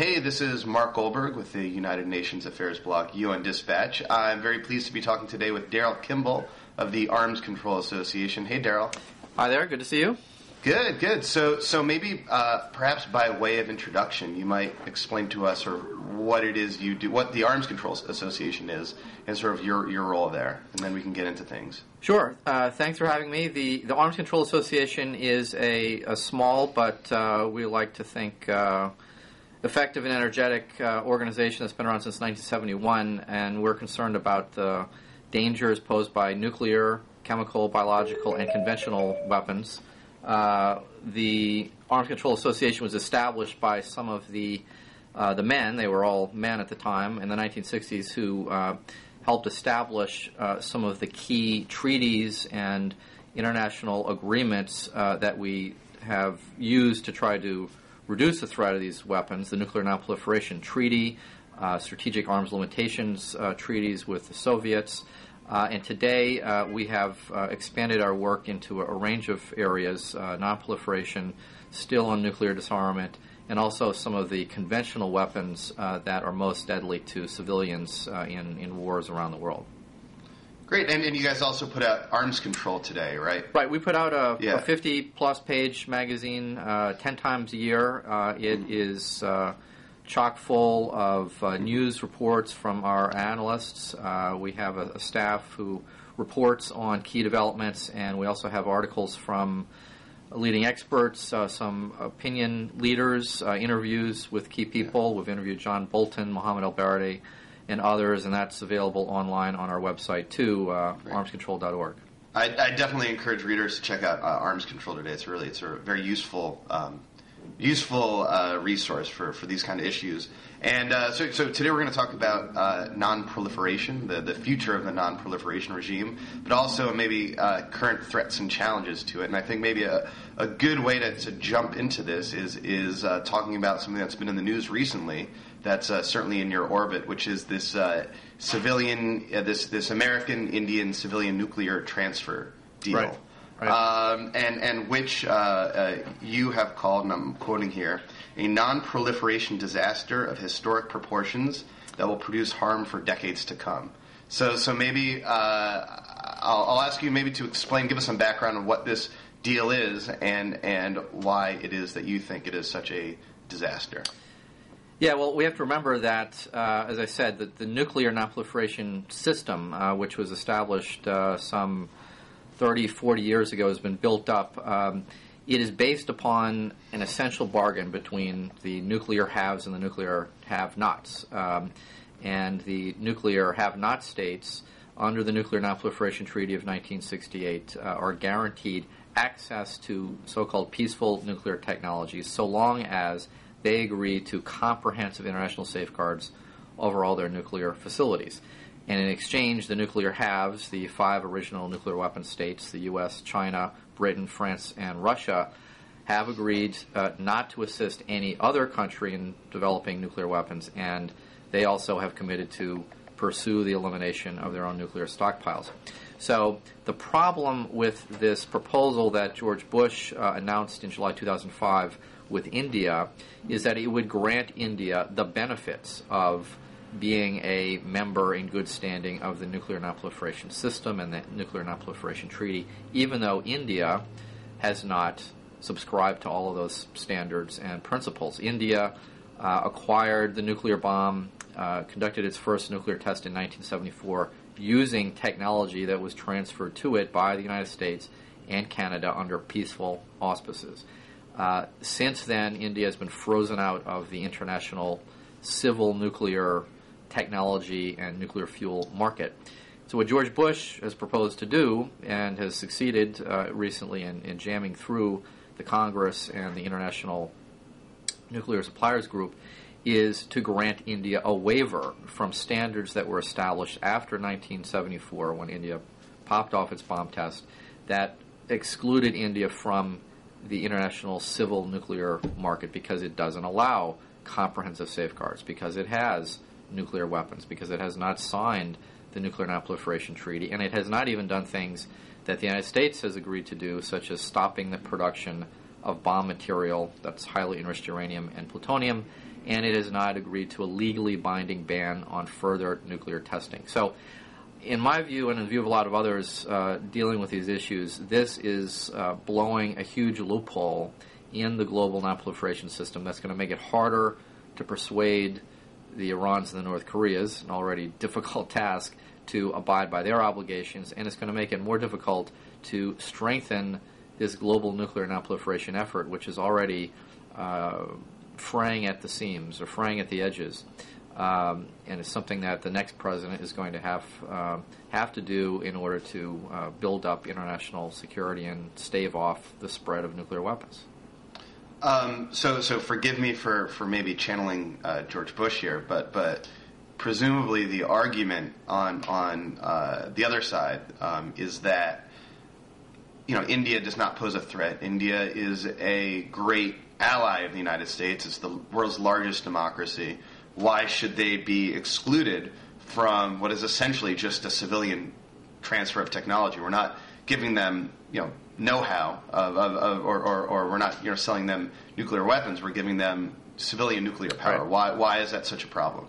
Hey, this is Mark Goldberg with the United Nations Affairs blog UN Dispatch. I'm very pleased to be talking today with Daryl Kimball of the Arms Control Association. Hey, Daryl. Hi there. Good to see you. Good, good. So, so maybe uh, perhaps by way of introduction, you might explain to us or what it is you do, what the Arms Control Association is, and sort of your, your role there, and then we can get into things. Sure. Uh, thanks for having me. The the Arms Control Association is a, a small, but uh, we like to think uh, effective and energetic uh, organization that's been around since 1971, and we're concerned about the dangers posed by nuclear, chemical, biological, and conventional weapons. Uh, the Arms Control Association was established by some of the uh, the men, they were all men at the time, in the 1960s, who uh, helped establish uh, some of the key treaties and international agreements uh, that we have used to try to reduce the threat of these weapons, the Nuclear Nonproliferation Treaty, uh, Strategic Arms Limitations uh, treaties with the Soviets. Uh, and today uh, we have uh, expanded our work into a, a range of areas uh, nonproliferation, still on nuclear disarmament, and also some of the conventional weapons that are most deadly to civilians in, in wars around the world. Great, and, and you guys also put out Arms Control today, right? Right, we put out a, yeah. a 50 plus page magazine uh, 10 times a year. Uh, it is uh, chock full of uh, news reports from our analysts. Uh, we have a, a, staff who reports on key developments, and we also have articles from leading experts, uh, some opinion leaders, interviews with key people. We've interviewed John Bolton, Mohammed ElBaradei and others, and that's available online on our website too, uh, armscontrol.org. I, I, definitely encourage readers to check out uh, Arms Control today. It's really it's a very useful um, useful uh, resource for, for these kind of issues. And uh, so, so today we're going to talk about uh, non-proliferation, the, the future of the non-proliferation regime, but also maybe uh, current threats and challenges to it. And I think maybe a, a good way to, to jump into this is is uh, talking about something that's been in the news recently, that's uh, certainly in your orbit, which is this uh, civilian, uh, this this American Indian civilian nuclear transfer deal, right. Right. Um, and and which uh, uh, you have called, and I'm quoting here, a non-proliferation disaster of historic proportions that will produce harm for decades to come. So so maybe uh, I'll, I'll ask you maybe to explain, give us some background on what this deal is and and why it is that you think it is such a disaster. Yeah, well, we have to remember that, uh, as I said, that the nuclear nonproliferation system, uh, which was established uh, some 30, 40 years ago, has been built up. Um, it is based upon an essential bargain between the nuclear haves and the nuclear have-nots. Um, and the nuclear have-not states, under the Nuclear Nonproliferation Treaty of 1968, uh, are guaranteed access to so-called peaceful nuclear technologies so long as they agree to comprehensive international safeguards over all their nuclear facilities. And in exchange, the nuclear haves, the five original nuclear weapon states, the U.S., China, Britain, France, and Russia, have agreed uh, not to assist any other country in developing nuclear weapons, and they also have committed to pursue the elimination of their own nuclear stockpiles. So the problem with this proposal that George Bush uh, announced in July 2005 with India is that it would grant India the benefits of being a member in good standing of the Nuclear Nonproliferation System and the Nuclear Nonproliferation Treaty, even though India has not subscribed to all of those standards and principles. India uh, acquired the nuclear bomb, uh, conducted its first nuclear test in 1974 using technology that was transferred to it by the United States and Canada under peaceful auspices. Uh, since then, India has been frozen out of the international civil nuclear technology and nuclear fuel market. So, what George Bush has proposed to do and has succeeded uh, recently in, in, jamming through the Congress and the International Nuclear Suppliers Group is to grant India a waiver from standards that were established after 1974 when India popped off its bomb test that excluded India from the international civil nuclear market because it doesn't allow comprehensive safeguards, because it has nuclear weapons, because it has not signed the Nuclear Nonproliferation Treaty, and it has not even done things that the United States has agreed to do, such as stopping the production of bomb material that's highly enriched uranium and plutonium, and it has not agreed to a legally binding ban on further nuclear testing. So, in my view, and in the view of a lot of others uh, dealing with these issues, this is uh, blowing a huge loophole in the global nonproliferation system that's going to make it harder to persuade the Irans and the North Koreas, an already difficult task, to abide by their obligations, and it's going to make it more difficult to strengthen this global nuclear nonproliferation effort, which is already uh, fraying at the seams or fraying at the edges. Um, and it's something that the next president is going to have uh, have to do in order to uh, build up international security and stave off the spread of nuclear weapons. Um, so, so forgive me for, for maybe channeling uh, George Bush here, but but presumably the argument on on uh, the other side um, is that you know India does not pose a threat. India is a great ally of the United States. It's the world's largest democracy. Why should they be excluded from what is essentially just a civilian transfer of technology? We're not giving them you know know-how of, of, of or, or, or, we're not you know selling them nuclear weapons. We're giving them civilian nuclear power. Right. Why why is that such a problem?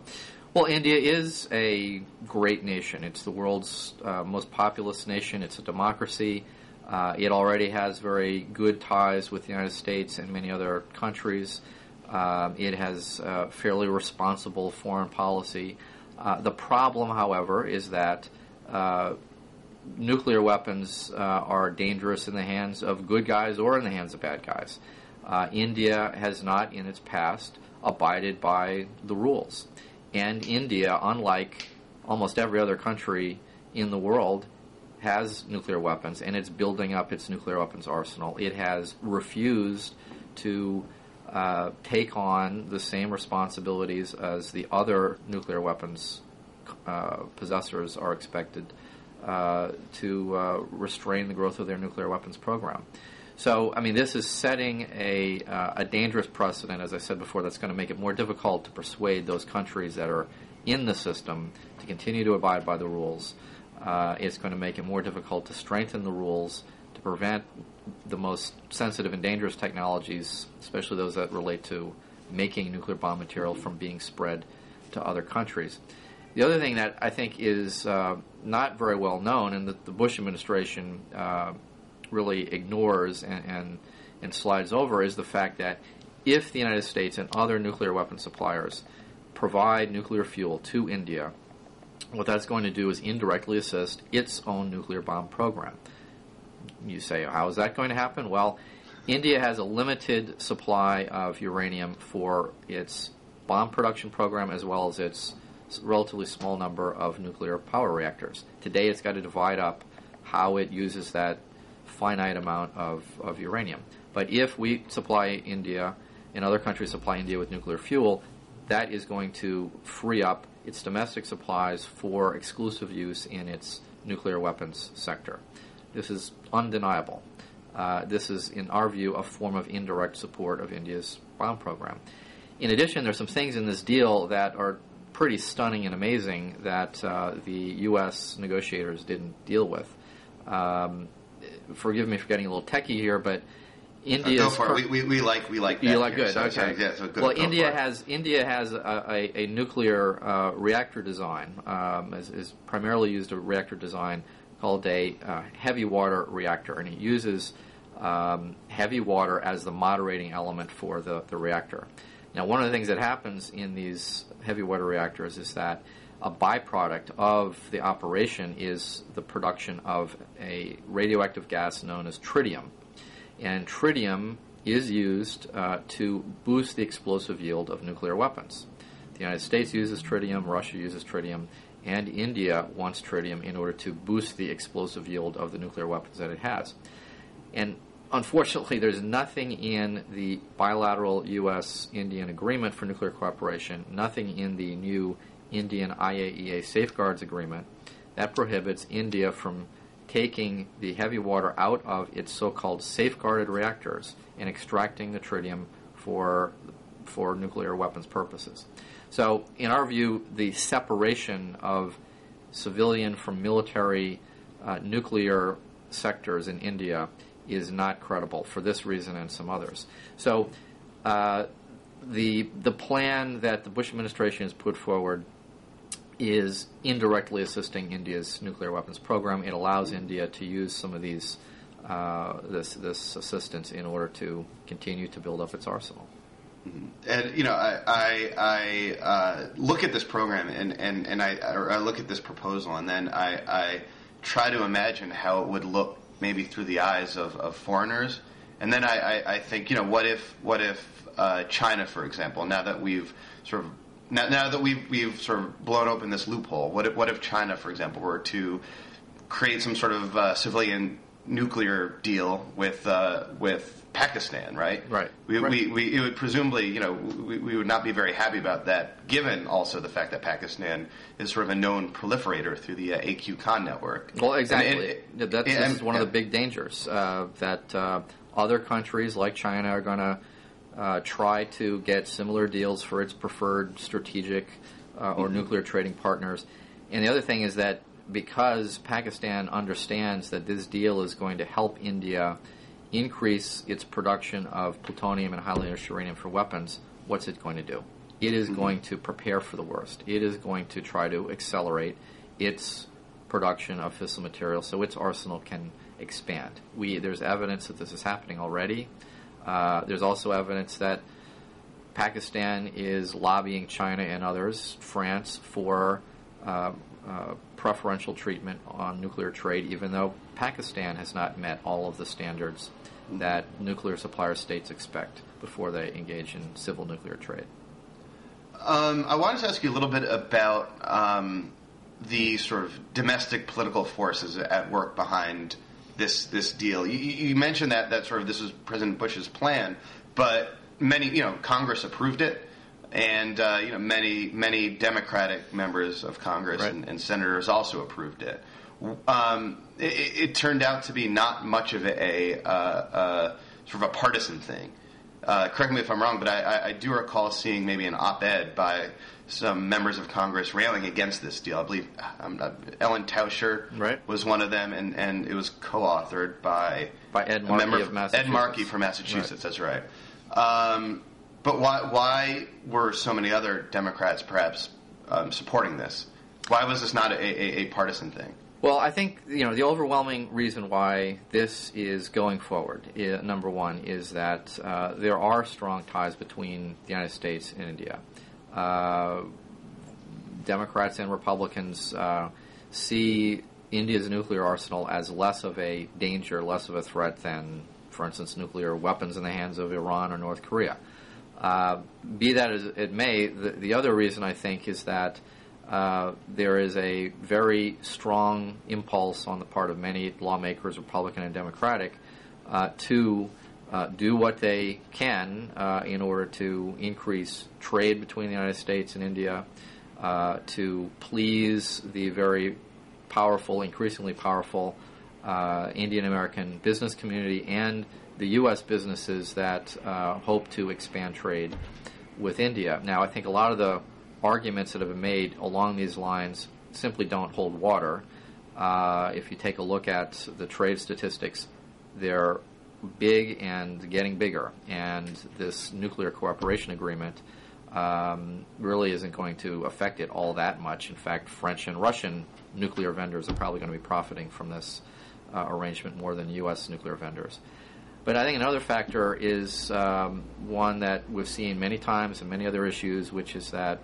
Well, India is a great nation. It's the world's uh, most populous nation. It's a democracy. Uh, it already has very good ties with the United States and many other countries. Uh, it has uh, fairly responsible foreign policy. Uh, the problem, however, is that uh, nuclear weapons uh, are dangerous in the hands of good guys or in the hands of bad guys. Uh, India has not, in its past, abided by the rules. And India, unlike almost every other country in the world, has nuclear weapons and it's building up its nuclear weapons arsenal. It has refused to uh, take on the same responsibilities as the other nuclear weapons uh, possessors are expected uh, to uh, restrain the growth of their nuclear weapons program. So, I mean, this is setting a, a dangerous precedent, as I said before, that's going to make it more difficult to persuade those countries that are in the system to continue to abide by the rules. Uh, it's going to make it more difficult to strengthen the rules to prevent the most sensitive and dangerous technologies, especially those that relate to making nuclear bomb material, from being spread to other countries. The other thing that I think is uh, not very well known, and that the Bush administration uh, really ignores and, and, and slides over, is the fact that if the United States and other nuclear weapon suppliers provide nuclear fuel to India, what that's going to do is indirectly assist its own nuclear bomb program. You say, how is that going to happen? Well, India has a limited supply of uranium for its bomb production program as well as its relatively small number of nuclear power reactors. Today, it's got to divide up how it uses that finite amount of, of uranium. But if we supply India and other countries supply India with nuclear fuel, that is going to free up its domestic supplies for exclusive use in its nuclear weapons sector. This is undeniable. Uh, this is, in our view, a form of indirect support of India's bomb program. In addition, there's some things in this deal that are pretty stunning and amazing that uh, the U.S. negotiators didn't deal with. Um, forgive me for getting a little techie here, but India. Uh, go for it. We, we, we, like we like. You like good. So, okay. So, yeah, so good. Well, Go India has India has a, a, a nuclear uh, reactor design. Um, is, is primarily used a reactor design called a uh, heavy water reactor, and it uses um, heavy water as the moderating element for the, the reactor. Now, one of the things that happens in these heavy water reactors is that a byproduct of the operation is the production of a radioactive gas known as tritium. And tritium is used uh, to boost the explosive yield of nuclear weapons. The United States uses tritium, Russia uses tritium, and India wants tritium in order to boost the explosive yield of the nuclear weapons that it has. And unfortunately, there's nothing in the bilateral U.S. Indian agreement for nuclear cooperation, nothing in the new Indian IAEA safeguards agreement that prohibits India from taking the heavy water out of its so-called safeguarded reactors and extracting the tritium for for nuclear weapons purposes. So, in our view, the separation of civilian from military uh, nuclear sectors in India is not credible for this reason and some others. So, uh, the the plan that the Bush administration has put forward is indirectly assisting India's nuclear weapons program. It allows India to use some of these uh, this this assistance in order to continue to build up its arsenal. And you know, I I, I uh, look at this program and and and I, I look at this proposal, and then I, I try to imagine how it would look maybe through the eyes of, of foreigners, and then I, I, I think you know, what if what if uh, China, for example, now that we've sort of now, now that we've we've sort of blown open this loophole, what if what if China, for example, were to create some sort of uh, civilian nuclear deal with uh, with Pakistan, right? Right. We, right. we, we, it would presumably, you know, we, we would not be very happy about that, given also the fact that Pakistan is sort of a known proliferator through the uh, AQ Khan network. Well, exactly. And That's and- this is one of the big dangers uh, that uh, other countries like China are going to uh, try to get similar deals for its preferred strategic uh, or nuclear trading partners. And the other thing is that because Pakistan understands that this deal is going to help India increase its production of plutonium and highly enriched uranium for weapons, what's it going to do? It is going to prepare for the worst. It is going to try to accelerate its production of fissile material so its arsenal can expand. We, there's evidence that this is happening already. Uh, there's also evidence that Pakistan is lobbying China and others, France, for uh, uh, preferential treatment on nuclear trade, even though Pakistan has not met all of the standards that nuclear supplier states expect before they engage in civil nuclear trade. Um, I wanted to ask you a little bit about um, the sort of domestic political forces at work behind this this deal. You, you mentioned that that sort of this was President Bush's plan, but many you know Congress approved it, and uh, you know many many Democratic members of Congress Right. and, and senators also approved it. Um, it, it turned out to be not much of a, uh, uh, sort of a partisan thing. Uh, correct me if I'm wrong, but I, I, I do recall seeing maybe an op-ed by some members of Congress railing against this deal. I believe um, uh, Ellen Tauscher Right. was one of them, and, and it was co-authored by By Ed Markey member of Ed Markey from Massachusetts. That's right. Um, but why why were so many other Democrats perhaps um, supporting this? Why was this not a, a, a partisan thing? Well, I think you know the overwhelming reason why this is going forward. i- number one is that uh, there are strong ties between the United States and India. Uh, Democrats and Republicans uh, see India's nuclear arsenal as less of a danger, less of a threat than, for instance, nuclear weapons in the hands of Iran or North Korea. Uh, be that as it may, the, the other reason I think is that uh, there is a very strong impulse on the part of many lawmakers, Republican and Democratic, uh, to uh, do what they can uh, in order to increase trade between the United States and India, to please the very powerful, increasingly powerful Indian American business community and the U.S. businesses that uh, hope to expand trade with India. Now, I think a lot of the arguments that have been made along these lines simply don't hold water. Uh, if you take a look at the trade statistics, they're big and getting bigger, and this nuclear cooperation agreement um, really isn't going to affect it all that much. In fact, French and Russian nuclear vendors are probably going to be profiting from this uh, arrangement more than U.S. nuclear vendors. But I think another factor is um, one that we've seen many times in many other issues, which is that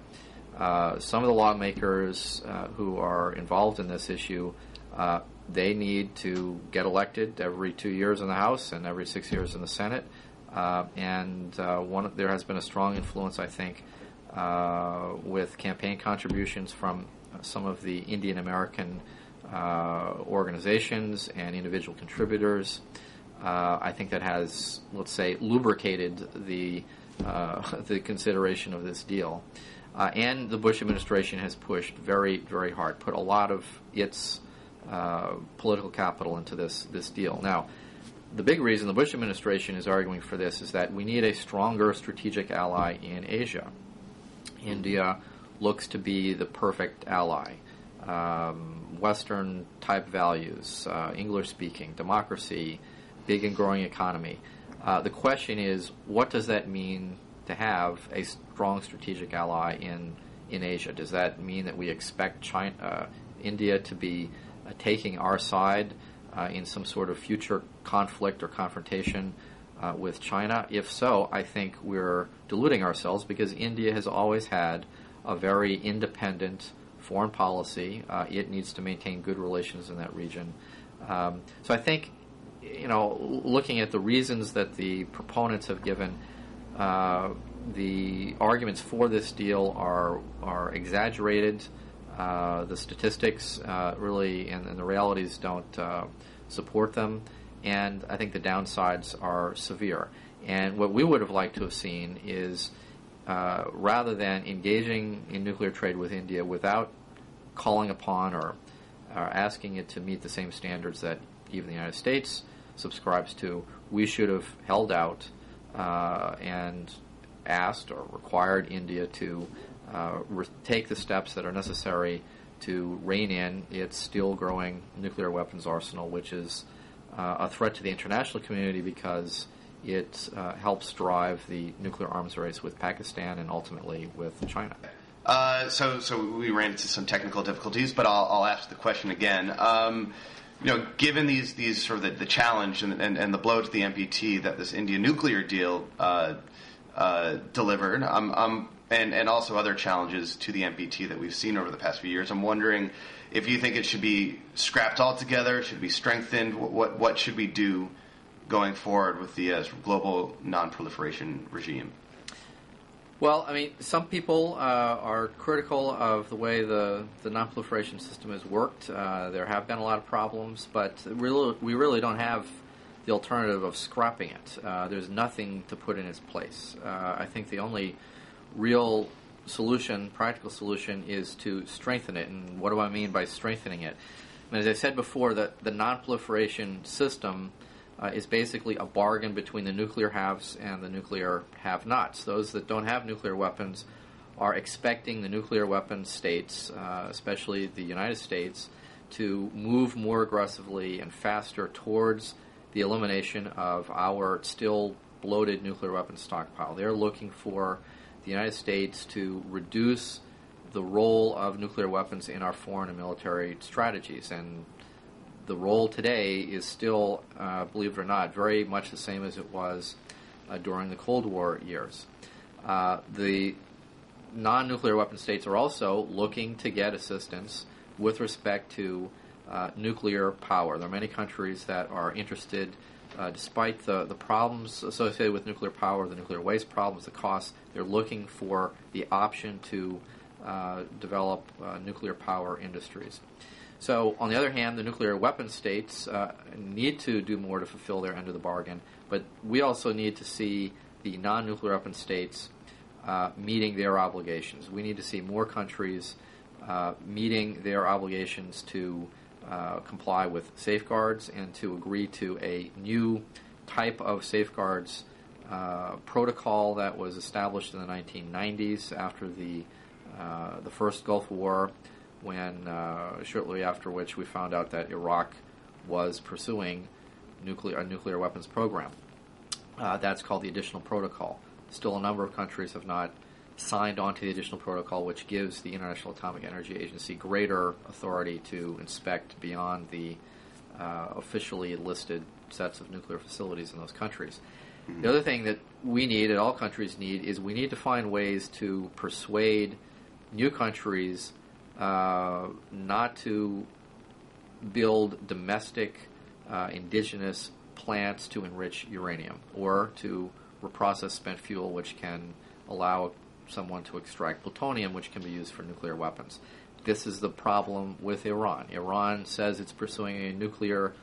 uh, some of the lawmakers uh, who are involved in this issue, uh, they need to get elected every two years in the House and every six years in the Senate. Uh, and uh, one, there has been a strong influence, I think, uh, with campaign contributions from some of the Indian American organizations and individual contributors. Uh, I think that has, let's say, lubricated the uh, the consideration of this deal. Uh, and the Bush administration has pushed very, very hard, put a lot of its uh, political capital into this this deal. Now, the big reason the Bush administration is arguing for this is that we need a stronger strategic ally in Asia. India looks to be the perfect ally. Um, Western type values, uh, English speaking, democracy, big and growing economy. Uh, the question is, what does that mean to have a strong strategic ally in in Asia. Does that mean that we expect China, uh, India to be uh, taking our side uh, in some sort of future conflict or confrontation uh, with China? If so, I think we're deluding ourselves because India has always had a very independent foreign policy. Uh, it needs to maintain good relations in that region. Um, so I think, you know, looking at the reasons that the proponents have given, uh, the arguments for this deal are are exaggerated. Uh, the statistics uh, really and, and, the realities don't uh, support them, and I think the downsides are severe. And what we would have liked to have seen is uh, rather than engaging in nuclear trade with India without calling upon or, or asking it to meet the same standards that even the United States subscribes to, we should have held out uh, and asked or required India to uh, re- take the steps that are necessary to rein in its still growing nuclear weapons arsenal, which is uh, a threat to the international community because it uh, helps drive the nuclear arms race with Pakistan and ultimately with China. Uh, so, so we ran into some technical difficulties, but I'll, I'll ask the question again. Um, you know, given these these sort of the, the challenge and, and, and, the blow to the NPT that this India nuclear deal uh, uh, delivered, um, um, and and also other challenges to the NPT that we've seen over the past few years, I'm wondering if you think it should be scrapped altogether, should be strengthened. What what should we do going forward with the uh, global non-proliferation regime? Well, I mean, some people uh, are critical of the way the, the non-proliferation system has worked. Uh, there have been a lot of problems, but really, we really don't have the alternative of scrapping it. Uh, there's nothing to put in its place. Uh, I think the only real solution, practical solution, is to strengthen it. And what do I mean by strengthening it? As I said before, the, the non-proliferation system – uh, is basically a bargain between the nuclear haves and the nuclear have nots. Those that don't have nuclear weapons are expecting the nuclear weapon states, uh, especially the United States, to move more aggressively and faster towards the elimination of our still bloated nuclear weapons stockpile. They're looking for the United States to reduce the role of nuclear weapons in our foreign and military strategies. And the role today is still, uh, believe it or not, very much the same as it was uh, during the Cold War years. Uh, the non nuclear weapon states are also looking to get assistance with respect to uh, nuclear power. There are many countries that are interested. Uh, despite the, the problems associated with nuclear power, the nuclear waste problems, the costs, they're looking for the option to uh, develop nuclear power industries. So, on the other hand, the nuclear weapon states uh, need to do more to fulfill their end of the bargain, but we also need to see the non nuclear weapon states uh, meeting their obligations. We need to see more countries uh, meeting their obligations to uh, comply with safeguards and to agree to a new type of safeguards uh, protocol that was established in the 1990s after the, uh, the first Gulf War when uh, shortly after which we found out that Iraq was pursuing nuclear a nuclear weapons program. Uh, that's called the additional protocol. Still, a number of countries have not signed on to the additional protocol, which gives the International Atomic Energy Agency greater authority to inspect beyond the uh, officially listed sets of nuclear facilities in those countries. Mm-hmm. The other thing that we need, and all countries need, is we need to find ways to persuade new countries uh, not to build domestic uh, indigenous plants to enrich uranium or to reprocess spent fuel, which can allow someone to extract plutonium, which can be used for nuclear weapons. This is the problem with Iran. Iran says it's pursuing a nuclear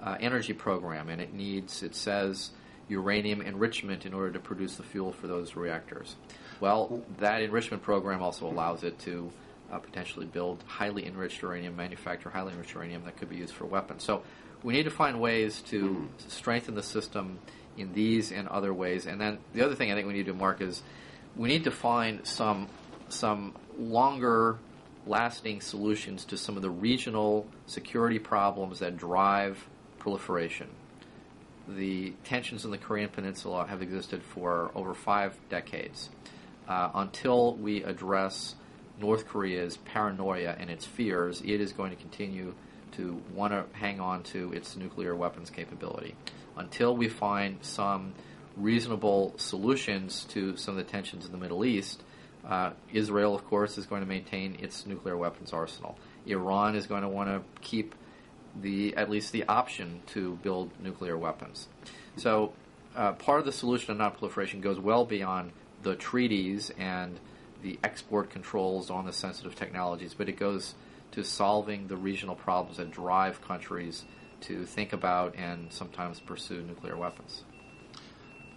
uh, energy program, and it needs, it says, uranium enrichment in order to produce the fuel for those reactors. Well, that enrichment program also allows it to uh, potentially build highly enriched uranium, manufacture highly enriched uranium that could be used for weapons. So we need to find ways to mm-hmm. strengthen the system in these and other ways. And then the other thing I think we need to mark is we need to find some some longer lasting solutions to some of the regional security problems that drive proliferation. the tensions in the Korean Peninsula have existed for over five decades. Uh, until we address North Korea's paranoia and its fears, it is going to continue to want to hang on to its nuclear weapons capability. Until we find some reasonable solutions to some of the tensions in the Middle East, uh, Israel, of course, is going to maintain its nuclear weapons arsenal. Iran is going to want to keep the at least the option to build nuclear weapons. So, uh, part of the solution of nonproliferation goes well beyond the treaties and the export controls on the sensitive technologies, but it goes to solving the regional problems that drive countries to think about and sometimes pursue nuclear weapons.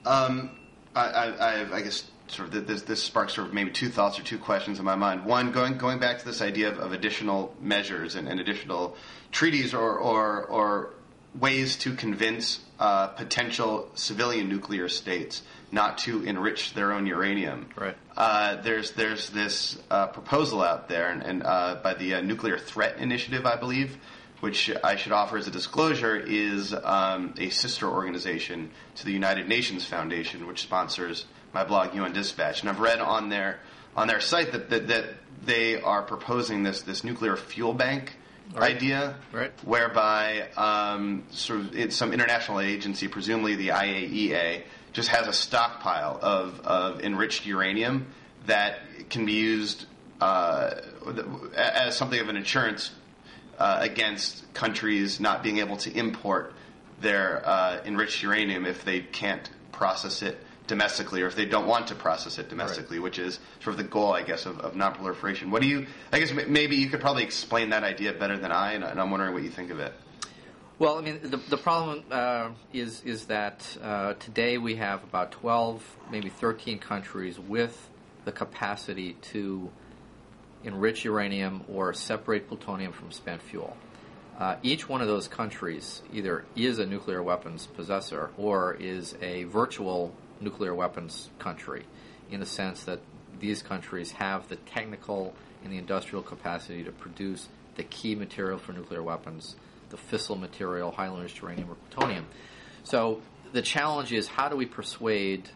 Um, I, I, I, guess sort of this, this sparks sort of maybe two thoughts or two questions in my mind. One, going going back to this idea of, of additional measures and, and, additional treaties or, or, or ways to convince uh, potential civilian nuclear states not to enrich their own uranium. Right. Uh, there's there's this uh, proposal out there, and, and uh, by the uh, Nuclear Threat Initiative, I believe, which I should offer as a disclosure, is um, a sister organization to the United Nations Foundation, which sponsors my blog UN Dispatch. And I've read on their on their site that that, that they are proposing this this nuclear fuel bank right. idea, right. whereby um, sort of it's some international agency, presumably the IAEA, just has a stockpile of, of enriched uranium that can be used uh, as something of an insurance uh, against countries not being able to import their uh, enriched uranium if they can't process it domestically or if they don't want to process it domestically, right. which is sort of the goal, I guess, of, of nonproliferation. What do you? I guess maybe you could probably explain that idea better than I, and, and I'm wondering what you think of it. Well, I mean, the, the problem uh, is is that uh, today we have about 12, maybe 13 countries with the capacity to enrich uranium or separate plutonium from spent fuel. Uh, each one of those countries either is a nuclear weapons possessor or is a virtual nuclear weapons country in the sense that these countries have the technical and the industrial capacity to produce the key material for nuclear weapons, the fissile material, highly enriched uranium or plutonium. So the challenge is how do we persuade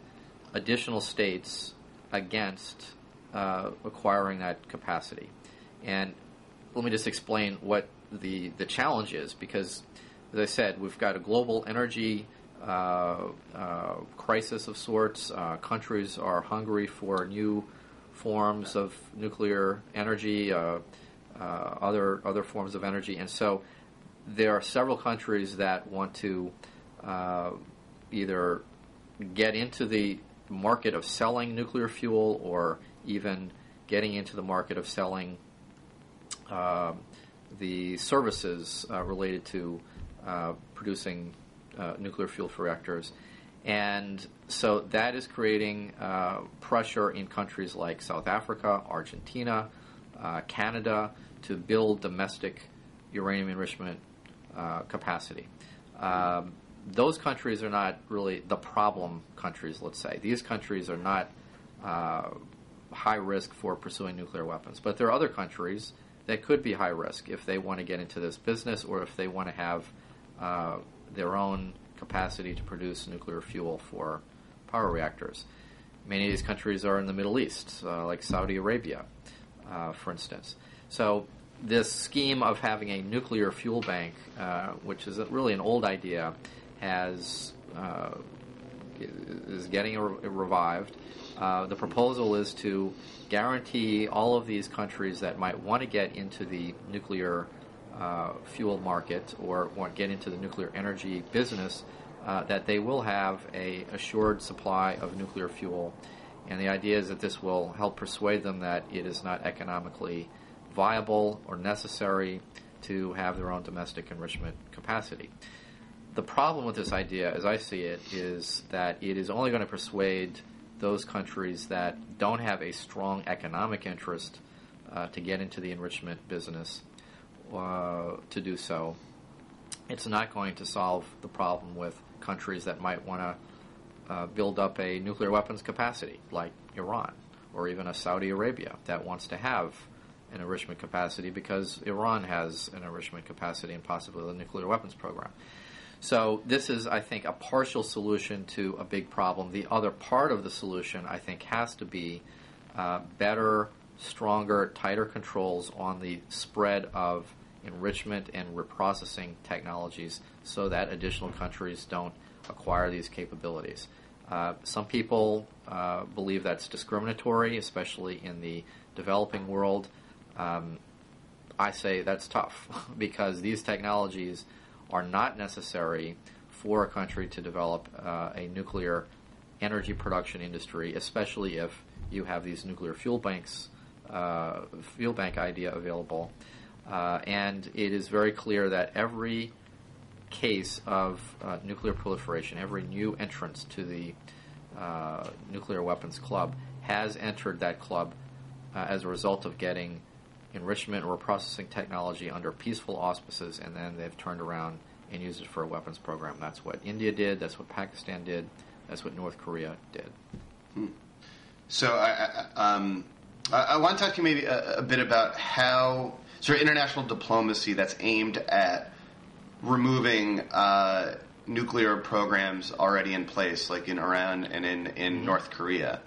additional states against uh, acquiring that capacity? And let me just explain what the, the challenge is because, as I said, we've got a global energy crisis of sorts. Uh, countries are hungry for new forms of nuclear energy, other other forms of energy, and so there are several countries that want to either get into the market of selling nuclear fuel or even getting into the market of selling uh, the services uh, related to uh, producing uh, nuclear fuel for reactors. And so that is creating uh, pressure in countries like South Africa, Argentina, uh, Canada to build domestic uranium enrichment uh, capacity. Um, those countries are not really the problem countries, let's say. These countries are not uh, high risk for pursuing nuclear weapons. But there are other countries that could be high risk if they want to get into this business or if they want to have uh, their own capacity to produce nuclear fuel for power reactors. Many of these countries are in the Middle East, uh, like Saudi Arabia, uh, for instance. So, this scheme of having a nuclear fuel bank, uh, which is really an old idea, has uh, is getting re- revived. Uh, the proposal is to guarantee all of these countries that might want to get into the nuclear uh, fuel market or want get into the nuclear energy business, uh, that they will have a assured supply of nuclear fuel. And the idea is that this will help persuade them that it is not economically viable or necessary to have their own domestic enrichment capacity. The problem with this idea, as I see it, is that it is only going to persuade those countries that don't have a strong economic interest uh, to get into the enrichment business uh, to do so. It's not going to solve the problem with countries that might want to uh, build up a nuclear weapons capacity, like Iran, or even a Saudi Arabia that wants to have an enrichment capacity because Iran has an enrichment capacity and possibly a nuclear weapons program. So this is, I think, a partial solution to a big problem. The other part of the solution, I think, has to be uh, better, stronger, tighter controls on the spread of enrichment and reprocessing technologies so that additional countries don't acquire these capabilities. Uh, some people uh, believe that's discriminatory, especially in the developing world. Um, I say that's tough because these technologies are not necessary for a country to develop uh, a nuclear energy production industry, especially if you have these nuclear fuel banks, uh, fuel bank idea available. Uh, and it is very clear that every case of uh, nuclear proliferation, every new entrance to the uh, nuclear weapons club has entered that club uh, as a result of getting enrichment or processing technology under peaceful auspices, and then they've turned around and used it for a weapons program. That's what India did. That's what Pakistan did. That's what North Korea did. Hmm. So I, I, um, I, I want to talk to you maybe a, a, bit about how sort of international diplomacy that's aimed at removing uh, nuclear programs already in place, like in Iran and in, in mm-hmm. North Korea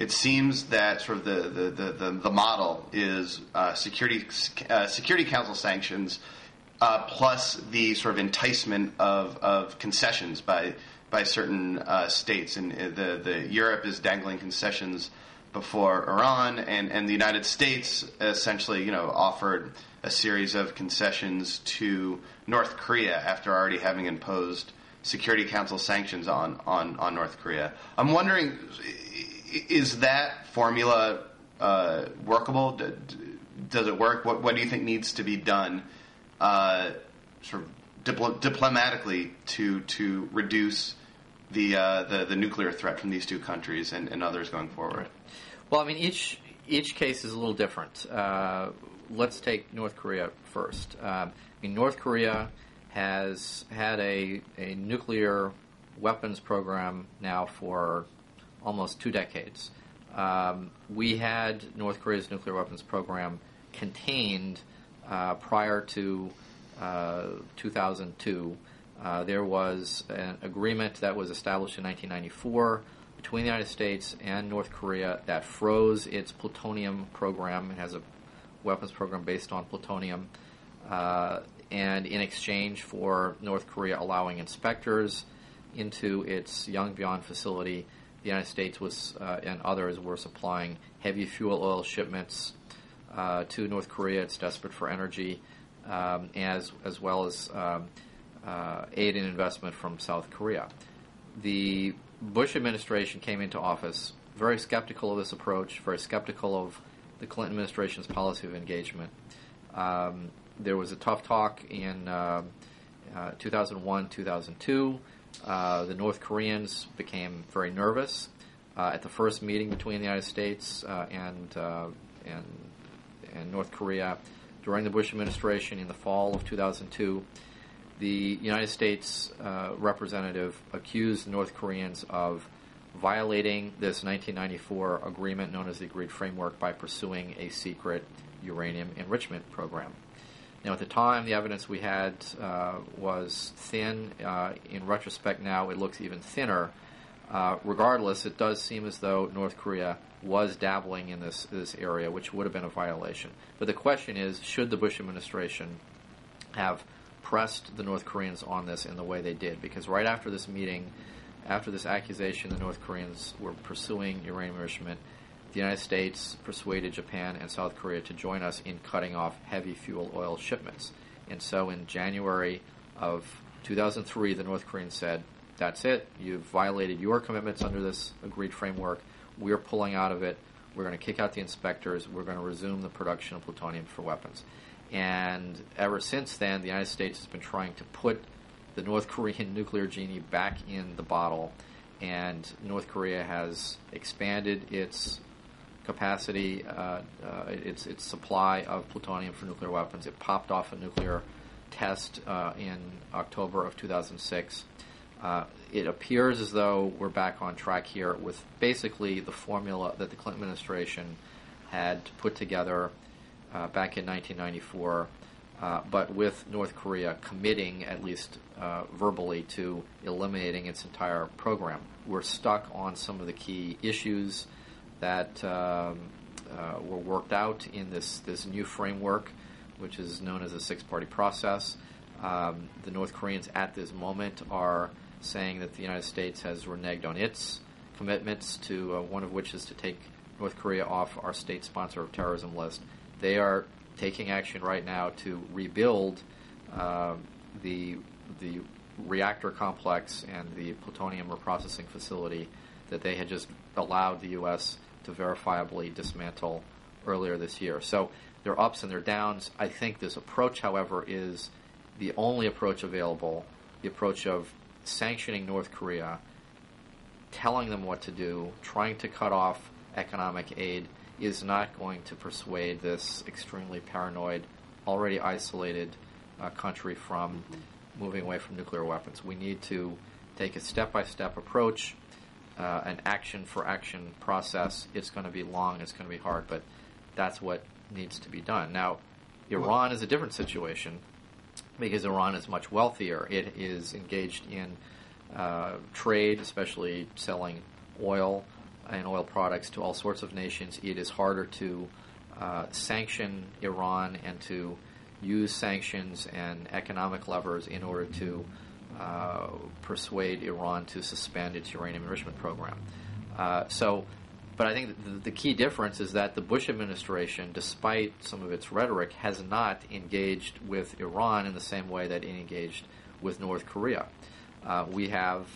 it seems that sort of the the, the, the, the model is uh, security uh, Security Council sanctions uh, plus the sort of enticement of, of concessions by by certain uh, states, and uh, the the Europe is dangling concessions before Iran, and, and the United States essentially you know offered a series of concessions to North Korea after already having imposed Security Council sanctions on, on, on North Korea. I'm wondering is that formula uh, workable? Does it work? What, what, do you think needs to be done, uh, sort of dipl- diplomatically, to to reduce the, uh, the, the nuclear threat from these two countries and, and others going forward? Well, I mean, each each case is a little different. Uh, let's take North Korea first. Um, I mean, North Korea has had a, a nuclear weapons program now for almost two decades. Um, we had North Korea's nuclear weapons program contained uh, prior to uh, 2002. Uh, there was an agreement that was established in 1994 between the United States and North Korea that froze its plutonium program. It has a weapons program based on plutonium. Uh, and in exchange for North Korea allowing inspectors into its Yongbyon facility, the United States was uh, and others were supplying heavy fuel oil shipments uh, to North Korea. It's desperate for energy, um, as as well as um, uh, aid and investment from South Korea. The Bush administration came into office very skeptical of this approach, very skeptical of the Clinton administration's policy of engagement. Um, there was a tough talk in uh, uh, 2001, 2002. Uh, the North Koreans became very nervous uh, at the first meeting between the United States uh, and, uh, and, and North Korea during the Bush administration in the fall of 2002. The United States uh, representative accused North Koreans of violating this 1994 agreement known as the Agreed Framework by pursuing a secret uranium enrichment program. Now, at the time, the evidence we had uh, was thin. Uh, in retrospect, now it looks even thinner. Uh, regardless, it does seem as though North Korea was dabbling in this this area, which would have been a violation. But the question is, should the Bush administration have pressed the North Koreans on this in the way they did? Because right after this meeting, after this accusation, the North Koreans were pursuing uranium enrichment the United States persuaded Japan and South Korea to join us in cutting off heavy fuel oil shipments. And so in January of 2003, the North Koreans said, That's it. You've violated your commitments under this agreed framework. We're pulling out of it. We're going to kick out the inspectors. We're going to resume the production of plutonium for weapons. And ever since then, the United States has been trying to put the North Korean nuclear genie back in the bottle. And North Korea has expanded its capacity, uh, uh, its its supply of plutonium for nuclear weapons. It popped off a nuclear test uh, in October of 2006. Uh, it appears as though we're back on track here with basically the formula that the Clinton administration had put together uh, back in 1994. uh, but with North Korea committing, at least uh, verbally, to eliminating its entire program. We're stuck on some of the key issues that um, uh, were worked out in this, this new framework, which is known as a six party process. Um, the North Koreans at this moment are saying that the United States has reneged on its commitments, to uh, one of which is to take North Korea off our state sponsor of terrorism list. They are taking action right now to rebuild uh, the the reactor complex and the plutonium reprocessing facility that they had just allowed the U.S. to verifiably dismantle earlier this year. So there are ups and there are downs. I think this approach, however, is the only approach available the approach of sanctioning North Korea, telling them what to do, trying to cut off economic aid is not going to persuade this extremely paranoid, already isolated uh, country from moving away from nuclear weapons. We need to take a step by step approach, uh, an action for action process. It's going to be long, it's going to be hard, but that's what needs to be done. Now, Iran is a different situation because Iran is much wealthier. It is engaged in uh, trade, especially selling oil and oil products to all sorts of nations. It is harder to uh, sanction Iran and to use sanctions and economic levers in order to uh, persuade Iran to suspend its uranium enrichment program. Uh, so but I think the, the, key difference is that the Bush administration, despite some of its rhetoric, has not engaged with Iran in the same way that it engaged with North Korea. Uh, we have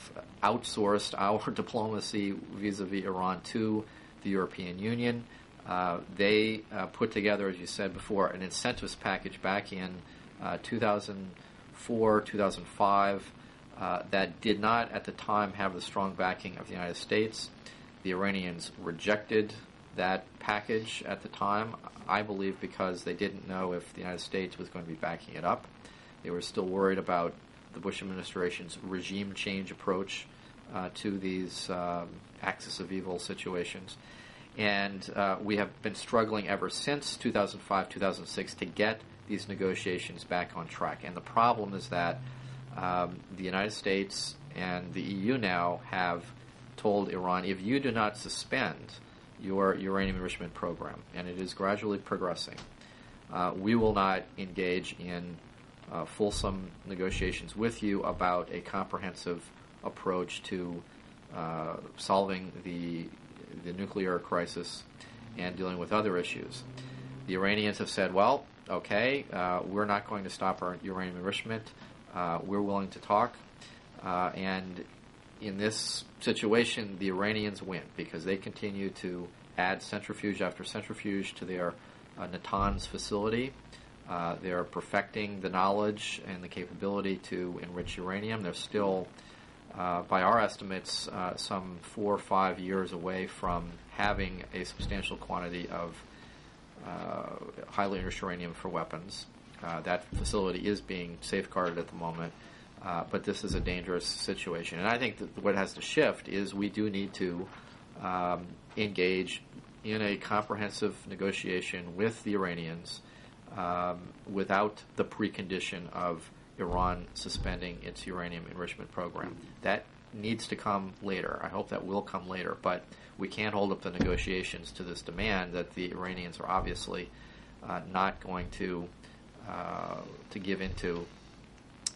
outsourced our diplomacy vis-a-vis Iran to the European Union. Uh, they uh, put together, as you said before, an incentives package back in uh, 2004, 2005 uh, that did not at the time have the strong backing of the United States. The Iranians rejected that package at the time, I believe because they didn't know if the United States was going to be backing it up. They were still worried about the Bush administration's regime change approach uh, to these um, axis of evil situations. And uh, we have been struggling ever since 2005, 2006 to get these negotiations back on track. And the problem is that um, the United States and the EU now have told Iran, if you do not suspend your uranium enrichment program, and it is gradually progressing, uh, we will not engage in uh, fulsome negotiations with you about a comprehensive approach to uh, solving the the nuclear crisis and dealing with other issues. The Iranians have said, well, okay, uh, we're not going to stop our uranium enrichment. Uh, we're willing to talk. Uh, and in this situation, the Iranians win because they continue to add centrifuge after centrifuge to their uh, Natanz facility. Uh, they're perfecting the knowledge and the capability to enrich uranium. They're still, uh, by our estimates, uh, some four or five years away from having a substantial quantity of uh, highly enriched uranium for weapons. Uh, that facility is being safeguarded at the moment. Uh, but this is a dangerous situation. And I think that what has to shift is we do need to um, engage in a comprehensive negotiation with the Iranians um, without the precondition of Iran suspending its uranium enrichment program. That needs to come later. I hope that will come later, but we can't hold up the negotiations to this demand that the Iranians are obviously uh, not going to uh, to give into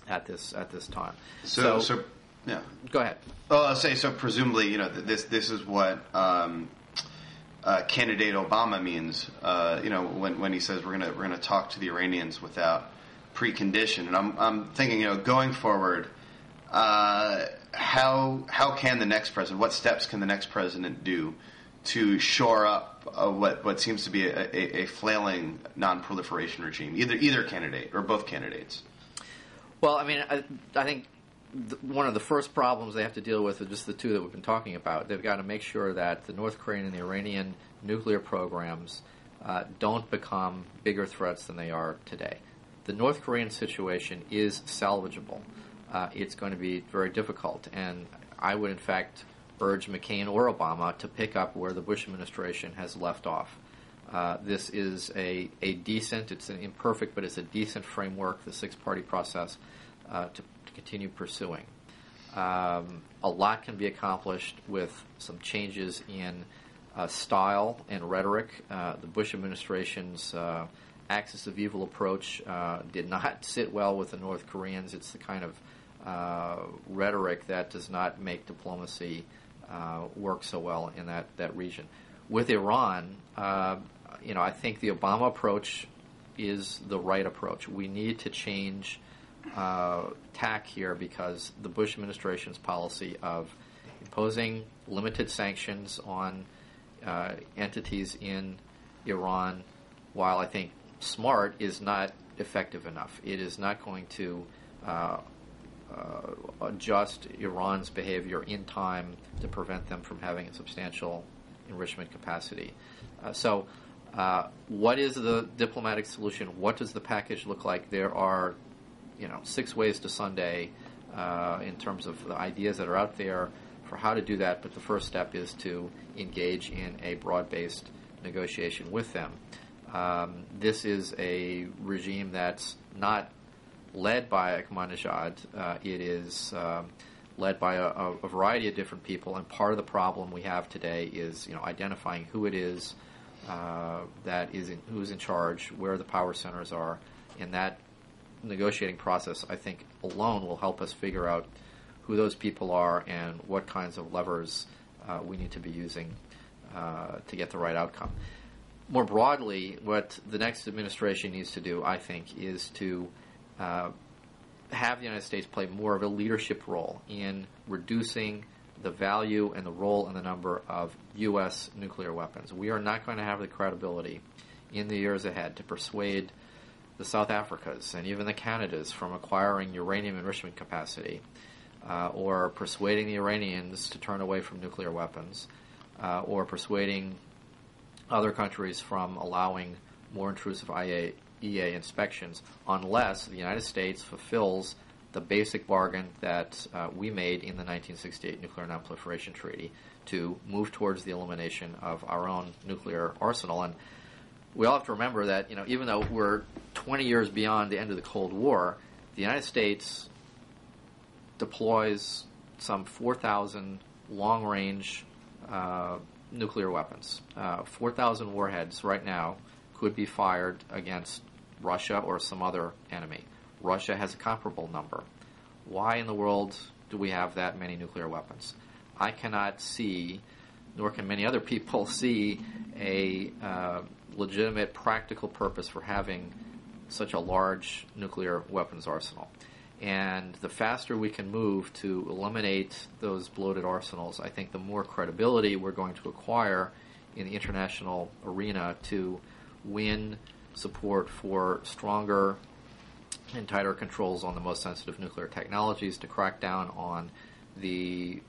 at this at this time. So, so, so yeah. Go ahead. Well, I'll say so. Presumably, you know, this this is what um, uh, candidate Obama means. Uh, you know, when when he says we're gonna we're gonna talk to the Iranians without precondition, and I'm I'm thinking, you know, going forward. Uh, how how can the next president? What steps can the next president do to shore up uh, what what seems to be a, a, a flailing non-proliferation regime? Either either candidate or both candidates. Well, I mean, I, I think one of the first problems they have to deal with are just the two that we've been talking about. They've got to make sure that the North Korean and the Iranian nuclear programs uh, don't become bigger threats than they are today. The North Korean situation is salvageable. Uh, it's going to be very difficult, and I would, in fact, urge McCain or Obama to pick up where the Bush administration has left off. Uh, this is a, a decent, it's an imperfect, but it's a decent framework, the six party process, uh, to, continue pursuing. Um, a lot can be accomplished with some changes in uh, style and rhetoric. Uh, the Bush administration's uh, axis of evil approach uh, did not sit well with the North Koreans. It's the kind of rhetoric that does not make diplomacy work so well in that, that region. With Iran, you know, I think the Obama approach is the right approach. We need to change uh, tack here because the Bush administration's policy of imposing limited sanctions on uh, entities in Iran, while I think smart, is not effective enough. It is not going to uh, uh adjust Iran's behavior in time to prevent them from having a substantial enrichment capacity. Uh, so uh, what is the diplomatic solution? What does the package look like? There are, you know, six ways to Sunday uh, in terms of the ideas that are out there for how to do that. But the first step is to engage in a broad-based negotiation with them. Um, this is a regime that's not led by Ahmadinejad. Uh, it is um, led by a, a, variety of different people, and part of the problem we have today is, you know, identifying who it is uh, that is in, who's in charge, where the power centers are, and that negotiating process, I think, alone will help us figure out who those people are and what kinds of levers uh, we need to be using uh, to get the right outcome. More broadly, what the next administration needs to do, I think, is to uh, have the United States play more of a leadership role in reducing the value and the role and the number of U.S. nuclear weapons. We are not going to have the credibility in the years ahead to persuade the South Africas and even the Canadas from acquiring uranium enrichment capacity uh, or persuading the Iranians to turn away from nuclear weapons uh, or persuading other countries from allowing more intrusive IAEA inspections unless the United States fulfills the basic bargain that uh, we made in the 1968 Nuclear Nonproliferation Treaty to move towards the elimination of our own nuclear arsenal. And we all have to remember that, you know, even though we're 20 years beyond the end of the Cold War, the United States deploys some 4,000 long-range uh, nuclear weapons. Uh, 4,000 warheads right now could be fired against Russia or some other enemy. Russia has a comparable number. Why in the world do we have that many nuclear weapons? I cannot see, nor can many other people see, a uh, legitimate practical purpose for having such a large nuclear weapons arsenal. And the faster we can move to eliminate those bloated arsenals, I think the more credibility we're going to acquire in the international arena to win support for stronger and tighter controls on the most sensitive nuclear technologies to crack down on the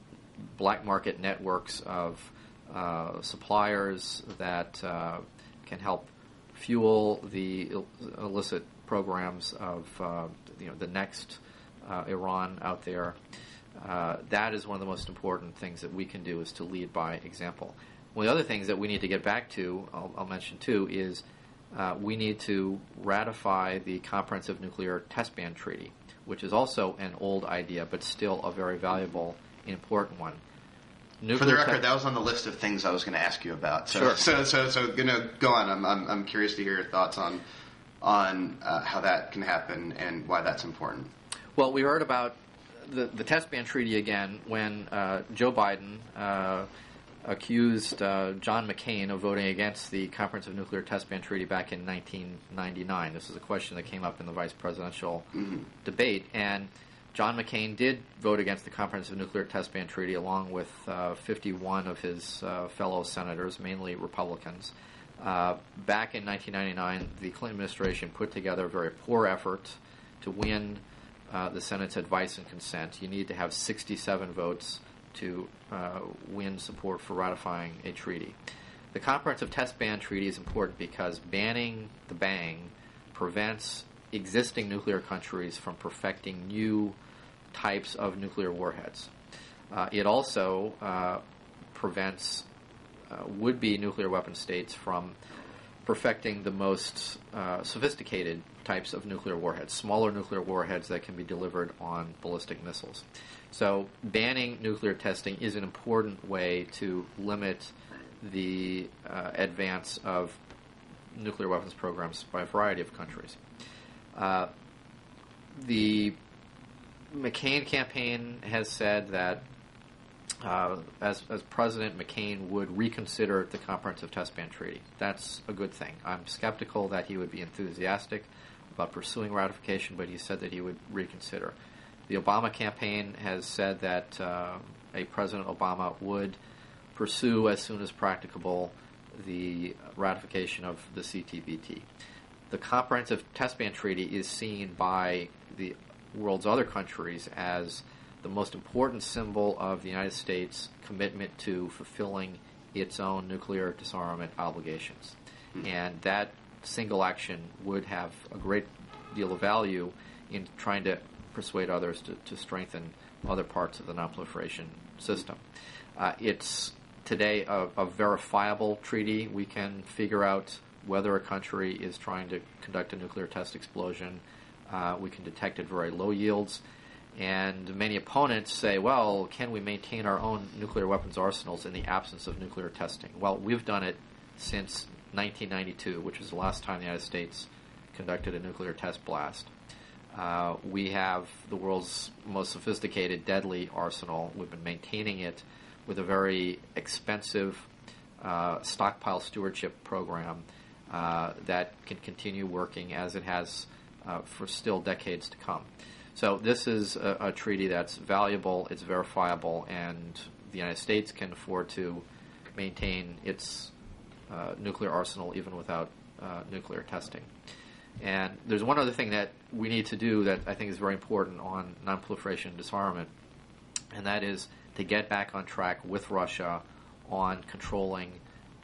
black market networks of uh, suppliers that uh, can help fuel the illicit programs of uh, you know the next uh, Iran out there. Uh, that is one of the most important things that we can do is to lead by example. One of the other things that we need to get back to, I'll, I'll mention too, is uh, we need to ratify the Comprehensive Nuclear Test Ban Treaty, which is also an old idea, but still a very valuable and important one. Nuclear For the record, te- that was on the list of things I was going to ask you about. So, sure. so, so, so, you know, go on. I'm, I'm, I'm curious to hear your thoughts on on uh, how that can happen and why that's important. Well, we heard about the, the test ban treaty again when uh, Joe Biden uh, accused uh, John McCain of voting against the Comprehensive Nuclear Test Ban Treaty back in 1999. This is a question that came up in the vice presidential mm-hmm. debate, and John McCain did vote against the Comprehensive Nuclear Test Ban Treaty along with uh, 51 of his uh, fellow senators, mainly Republicans. Uh, back in 1999, the Clinton administration put together a very poor effort to win uh, the Senate's advice and consent. You need to have 67 votes to uh, win support for ratifying a treaty. The Comprehensive Test Ban Treaty is important because banning the bang prevents existing nuclear countries from perfecting new types of nuclear warheads. Uh, it also uh, prevents uh, would be nuclear weapon states from perfecting the most uh, sophisticated types of nuclear warheads, smaller nuclear warheads that can be delivered on ballistic missiles. So, banning nuclear testing is an important way to limit the uh, advance of nuclear weapons programs by a variety of countries. Uh, the McCain campaign has said that uh, as, as President McCain would reconsider the Comprehensive Test Ban Treaty. That's a good thing. I'm skeptical that he would be enthusiastic about pursuing ratification, but he said that he would reconsider. The Obama campaign has said that uh, a President Obama would pursue as soon as practicable the ratification of the CTBT. The Comprehensive Test Ban Treaty is seen by the world's other countries as the most important symbol of the United States' commitment to fulfilling its own nuclear disarmament obligations. Mm-hmm. And that single action would have a great deal of value in trying to persuade others to, to strengthen other parts of the nonproliferation system. Uh, it's today a, a, verifiable treaty. We can figure out whether a country is trying to conduct a nuclear test explosion. Uh, we can detect at very low yields. And many opponents say, well, can we maintain our own nuclear weapons arsenals in the absence of nuclear testing? Well, we've done it since 1992, which was the last time the United States conducted a nuclear test blast. Uh, we have the world's most sophisticated, deadly arsenal. We've been maintaining it with a very expensive uh, stockpile stewardship program uh, that can continue working as it has for still decades to come. So this is a, a, treaty that's valuable, it's verifiable, and the United States can afford to maintain its uh, nuclear arsenal even without uh, nuclear testing. And there's one other thing that we need to do that I think is very important on nonproliferation and disarmament, and that is to get back on track with Russia on controlling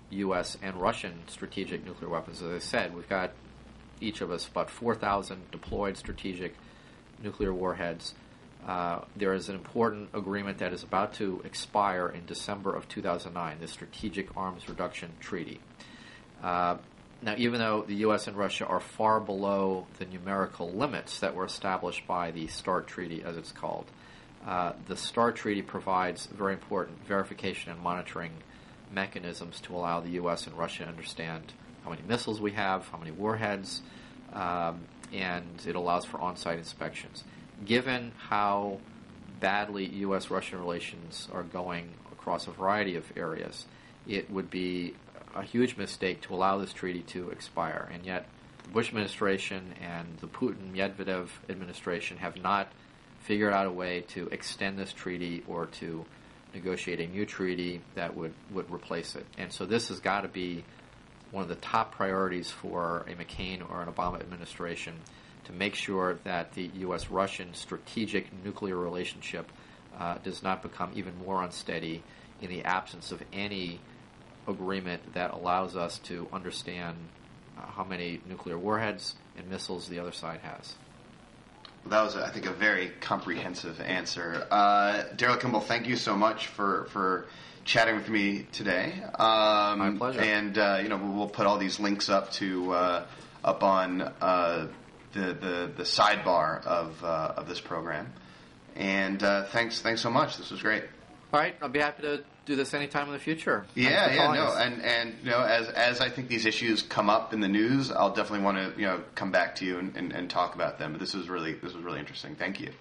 U.S. and Russian strategic nuclear weapons. As I said, we've got each of us about 4,000 deployed strategic nuclear warheads. Uh, there is an important agreement that is about to expire in December of 2009, the Strategic Arms Reduction Treaty. Uh, now, even though the U.S. and Russia are far below the numerical limits that were established by the START Treaty, as it's called, uh, the START Treaty provides very important verification and monitoring mechanisms to allow the U.S. and Russia to understand how many missiles we have, how many warheads, um, and it allows for on site inspections. Given how badly U.S. Russian relations are going across a variety of areas, it would be a huge mistake to allow this treaty to expire. And yet, the Bush administration and the Putin Medvedev administration have not figured out a way to extend this treaty or to negotiate a new treaty that would, would replace it. And so this has got to be one of the top priorities for a McCain or an Obama administration to make sure that the U.S. Russian strategic nuclear relationship uh, does not become even more unsteady in the absence of any agreement that allows us to understand uh, how many nuclear warheads and missiles the other side has. Well, that was, I think, a very comprehensive answer. Uh, Daryl Kimball, thank you so much for, for chatting with me today. Um, My pleasure. And uh, you know, we'll put all these links up to uh, up on uh, the, the the sidebar of uh, of this program. And uh, thanks thanks so much. This was great. All right, I'll be happy to do this anytime in the future. Yeah, yeah, no, us. and and you know, as as I think these issues come up in the news, I'll definitely want to you know come back to you and, and, and talk about them. But this was really this was really interesting. Thank you.